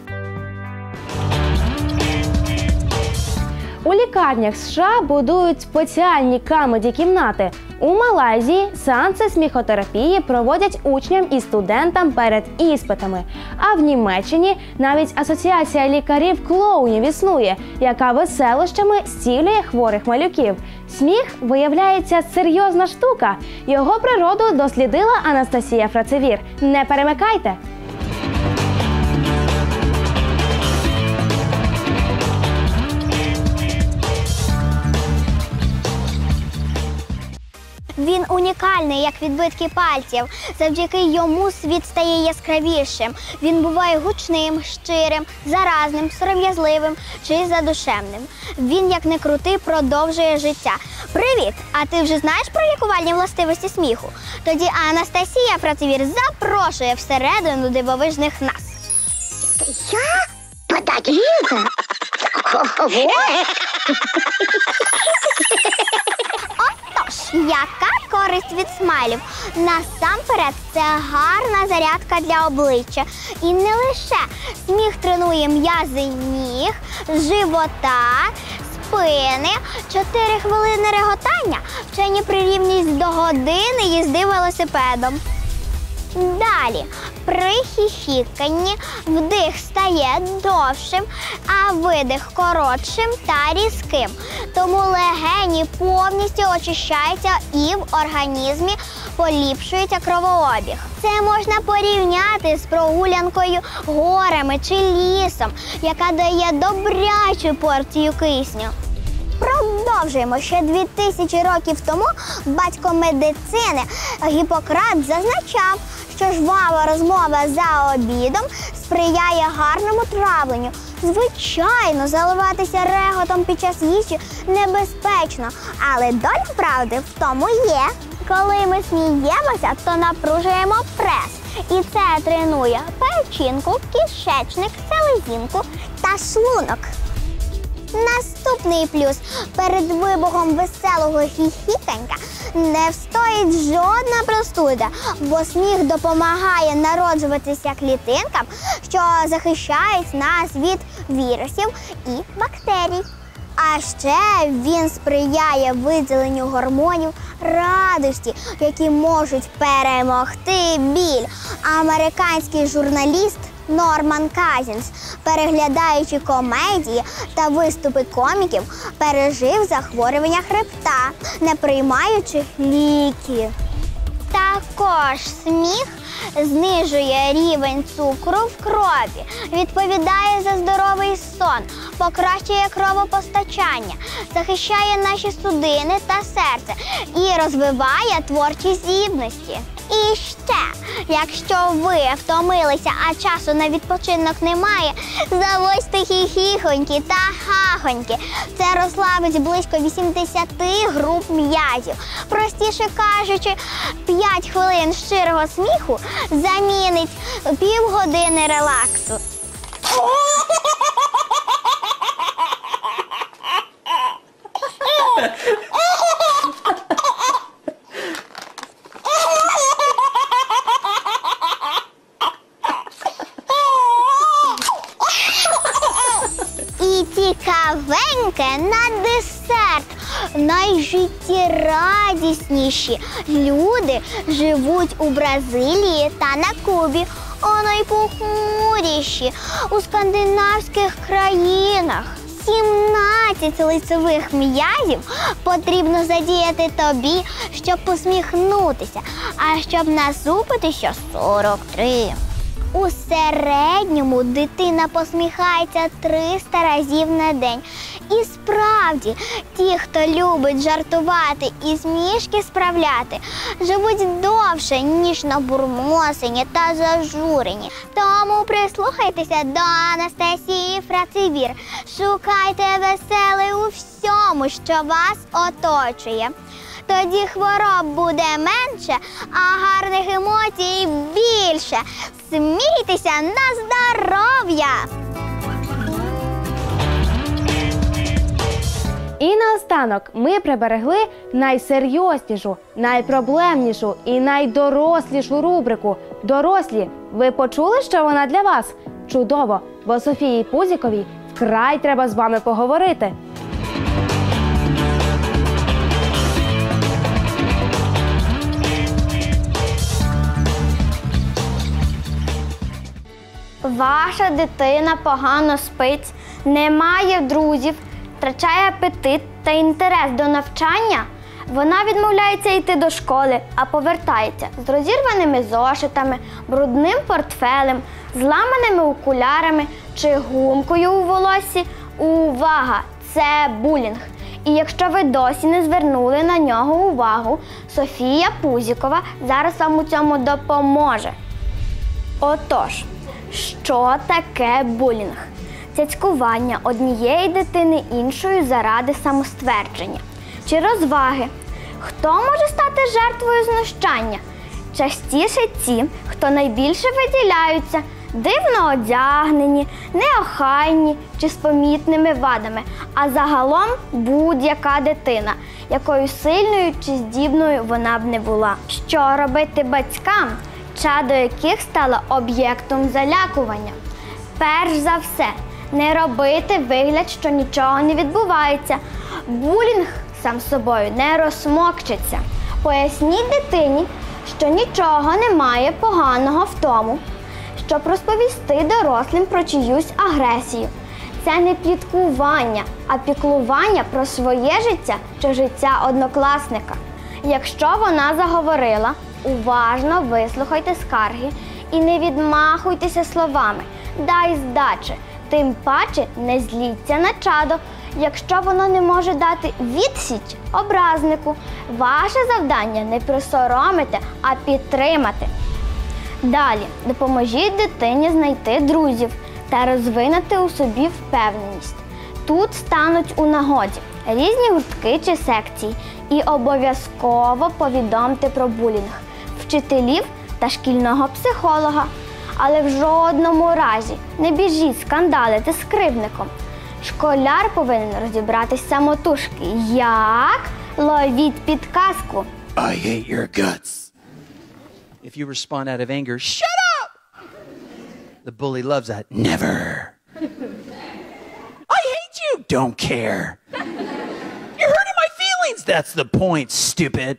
У лікарнях США будують спеціальні камеді-кімнати. У Малайзії сеанси сміхотерапії проводять учням і студентам перед іспитами. А в Німеччині навіть асоціація лікарів клоунів існує, яка веселощами зцілює хворих малюків. Сміх виявляється серйозна штука. Його природу дослідила Анастасія Фрацевір. Не перемикайте! Він унікальний, як відбитки пальців. Завдяки йому світ стає яскравішим. Він буває гучним, щирим, заразним, сором'язливим чи задушевним. Він, як не крути, продовжує життя. Привіт! А ти вже знаєш про лікувальні властивості сміху? Тоді Анастасія Працевір запрошує всередину дивовижних нас. Я? Подавился? Отож, яка користь від смайлів? Насамперед, це гарна зарядка для обличчя. І не лише сміх тренує м'язи ніг, живота, спини, 4 хвилини реготання. Вчені прирівнюють до години їзди велосипедом. Далі при хіхіканні вдих стає довшим, а видих коротшим та різким. Тому легені повністю очищаються і в організмі поліпшується кровообіг. Це можна порівняти з прогулянкою горами чи лісом, яка дає добрячу порцію кисню. Продовжуємо ще 2000 років тому батько медицини Гіппократ зазначав, що жвава розмова за обідом сприяє гарному травленню. Звичайно, заливатися реготом під час їжі небезпечно, але доля правди в тому є. Коли ми сміємося, то напружуємо прес. І це тренує печінку, кишечник, селезінку та шлунок. Наступний плюс перед вибухом веселого хіхіканька не встоїть жодна простуда, бо сміх допомагає народжуватися клітинкам, що захищають нас від вірусів і бактерій. А ще він сприяє виділенню гормонів радості, які можуть перемогти біль. Американський журналіст Норман Казінс, переглядаючи комедії та виступи коміків, пережив захворювання хребта, не приймаючи ліки. Також сміх знижує рівень цукру в крові, відповідає за здоровий сон, покращує кровопостачання, захищає наші судини та серце і розвиває творчі здібності. І ще, якщо ви втомилися, а часу на відпочинок немає, завозьте хіхіхоньки та хахоньки. Це розслабить близько 80 груп м'язів. Простіше кажучи, 5 хвилин щирого сміху замінить півгодини релаксу. Найжиттєрадісніші люди живуть у Бразилії та на Кубі, а найпохмуріші у скандинавських країнах. 17 лицевих м'язів потрібно задіяти тобі, щоб посміхнутися, а щоб насупитися 43. У середньому дитина посміхається 300 разів на день. І справді, ті, хто любить жартувати і змішки справляти, живуть довше, ніж набурмосені та зажурені. Тому прислухайтеся до Анастасії Фрацевір. Шукайте веселе у всьому, що вас оточує. Тоді хвороб буде менше, а гарних емоцій більше. Смійтеся на здоров'я! І наостанок ми приберегли найсерйознішу, найпроблемнішу і найдорослішу рубрику. Дорослі, ви почули, що вона для вас? Чудово, бо Софії Пузіковій вкрай треба з вами поговорити. Ваша дитина погано спить, не має друзів, втрачає апетит та інтерес до навчання. Вона відмовляється йти до школи, а повертається з розірваними зошитами, брудним портфелем, зламаними окулярами чи гумкою у волоссі. Увага! Це булінг. І якщо ви досі не звернули на нього увагу, Софія Пузікова зараз вам у цьому допоможе. Отож, що таке булінг? Цяцькування однієї дитини іншою заради самоствердження чи розваги. Хто може стати жертвою знущання? Частіше ті, хто найбільше виділяються, дивно одягнені, неохайні чи з помітними вадами, а загалом будь-яка дитина, якою сильною чи здібною вона б не була. Що робити батькам, чадо яких стало об'єктом залякування? Перш за все, не робити вигляд, що нічого не відбувається. Булінг сам собою не розсмокчиться. Поясніть дитині, що нічого немає поганого в тому, щоб розповісти дорослим про чиюсь агресію. Це не пліткування, а піклування про своє життя чи життя однокласника. Якщо вона заговорила, уважно вислухайте скарги і не відмахуйтеся словами. Дай здачі. Тим паче не зліться на чадо, якщо воно не може дати відсіч образнику. Ваше завдання не присоромити, а підтримати. Далі допоможіть дитині знайти друзів та розвинути у собі впевненість. Тут стануть у нагоді різні гуртки чи секції і обов'язково повідомте про булінг вчителів та шкільного психолога. Але в жодному разі не біжіть скандалити з кривником. Школяр повинен розібратись самотужки. Як? Ловіть підказку. I hate your guts. If you respond out of anger, shut up! The bully loves that. Never. I hate you. Don't care. You're hurting my feelings. That's the point, stupid.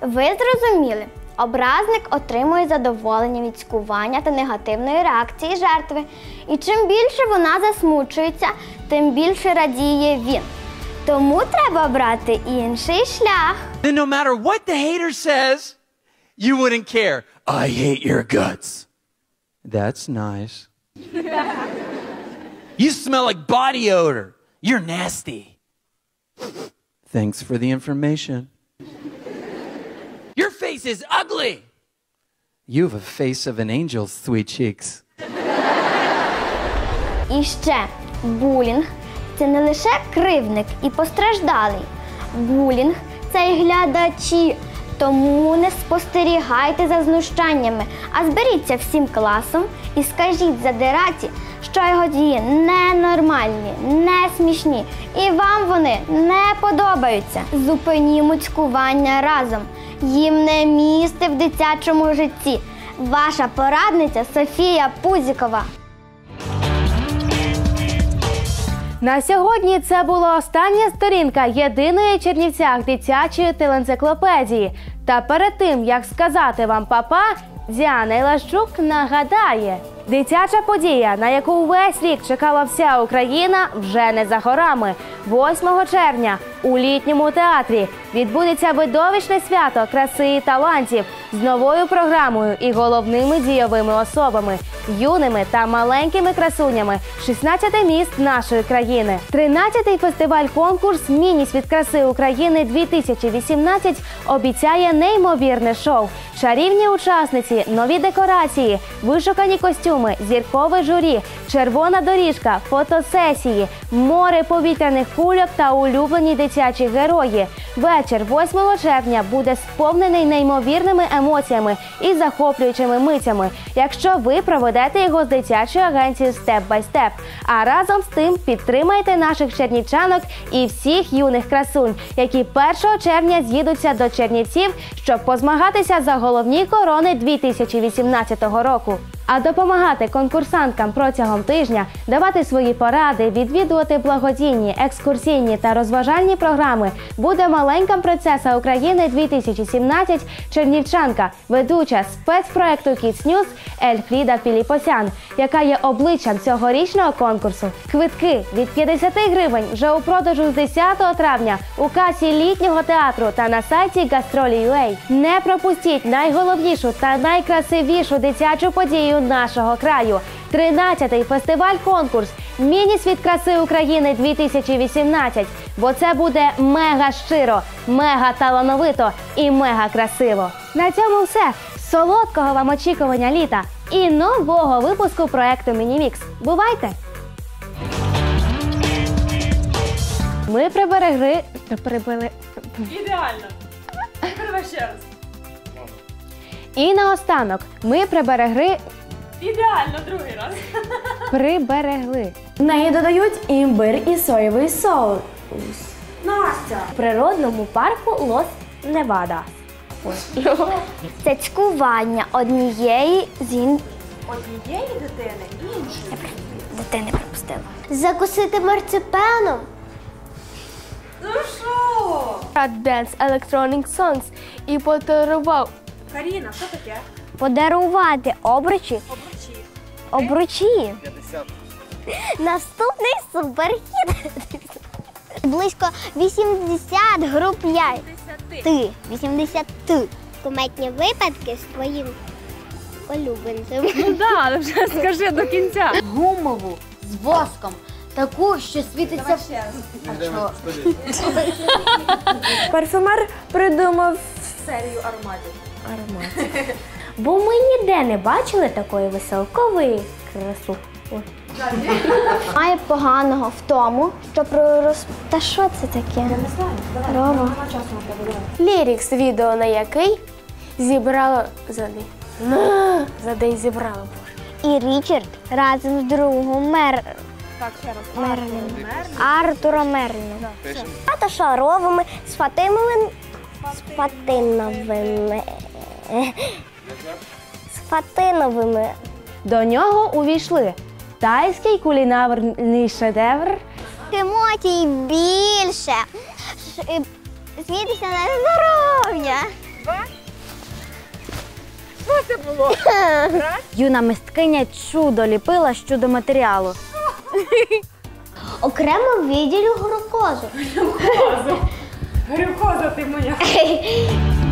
Ви зрозуміли, образник отримує задоволення від цькування та негативної реакції жертви. І чим більше вона засмучується, тим більше радіє він. Тому треба обрати інший шлях. Then no matter what the hater says, you wouldn't care. I hate your guts. That's nice. you smell like body odor. You're nasty. Thanks for the information. Your face is ugly. You have a face of an angel, sweet cheeks. І ще булінг це не лише кривник і постраждалий. Булінг це і глядачі. Тому не спостерігайте за знущаннями, а зберіться всім класом і скажіть задираті, що його дії ненормальні, не смішні, і вам вони не подобаються. Зупинімо цькування разом. Їм не місце в дитячому житті. Ваша порадниця Софія Пузікова. На сьогодні це була остання сторінка єдиної Чернівцях дитячої теленциклопедії. Та перед тим як сказати вам папа, Діана Ілащук нагадає: дитяча подія, на яку увесь рік чекала вся Україна, вже не за горами. 8 червня у літньому театрі відбудеться видовищне свято краси і талантів з новою програмою і головними дійовими особами, юними та маленькими красунями 16 міст нашої країни. 13-й фестиваль-конкурс Міні-світ краси України 2018 обіцяє неймовірне шоу. Чарівні учасниці, нові декорації, вишукані костюми. Костюми, зіркове журі, червона доріжка, фотосесії, море повітряних кульок та улюблені дитячі герої. Вечір 8 червня буде сповнений неймовірними емоціями і захоплюючими митями, якщо ви проведете його з дитячою агенцією Step by Step. А разом з тим підтримайте наших чернівчанок і всіх юних красунь, які 1 червня з'їдуться до Чернівців, щоб позмагатися за головні корони 2018 року. А допомагати конкурсанткам протягом тижня, давати свої поради, відвідувати благодійні, екскурсійні та розважальні програми буде маленька принцеса України 2017 Чернівчанка, ведуча спецпроекту Kids News Ельфріда Піліпосян, яка є обличчям цьогорічного конкурсу. Квитки від 50 гривень вже у продажу з 10 травня у касі літнього театру та на сайті Gastrolі.ua. Не пропустіть найголовнішу та найкрасивішу дитячу подію нашого краю. 13-й фестиваль-конкурс Міні-світ краси України 2018. Бо це буде мега щиро, мега талановито і мега красиво. На цьому все. Солодкого вам очікування літа і нового випуску проекту Мінімікс. Бувайте! Ми приберегли. Прибили. Ідеально. Ще раз. І наостанок ми приберегли. Ідеально, другий раз. Приберегли. В неї додають імбир і соєвий соус. Настя! В природному парку Лос Невада. Це цькування однієї з ін... Однієї дитини іншої. дитини пропустила. Закусити марципаном. Ну що? Dance Electronic Songs і подарував Каріна, що таке? Подарувати обручі. Обручі. Обручі. Наступний суперхіт. Близько 80 груп яй. Ти. 80 ти. Куметні випадки з твоїм улюбленцем. Ну да, вже скажи до кінця. Гумову з воском. Таку, що світиться. А що? Парфюмер придумав Серію ароматів. Бо ми ніде не бачили такої веселкової красу. Має поганого в тому, що пророс. Та що це таке? Я не знаю. Рома. Лірікс відео на який зібрало за день. За день зібрало. І Річард разом з другом Мер... Так, ще раз. Мерлін. Артуром Мерліном. Тато шаровими з Фатимовим. З Фатиновими. З Фатиновими. До нього увійшли тайський кулінарний шедевр, Емоцій більше. Смійтеся на здоров'я. Юна мисткиня чудо ліпила з чудо матеріалу. Окремо відділю глюкозу. Глюкоза ти моя.